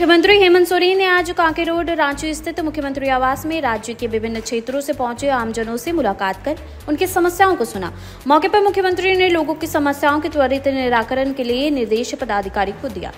मुख्यमंत्री हेमंत सोरेन ने आज कांके रोड, रांची स्थित मुख्यमंत्री आवास में राज्य के विभिन्न क्षेत्रों से पहुँचे आमजनों से मुलाकात कर उनकी समस्याओं को सुना। मौके पर मुख्यमंत्री ने लोगों की समस्याओं के त्वरित निराकरण के लिए निर्देश पदाधिकारी को दिया।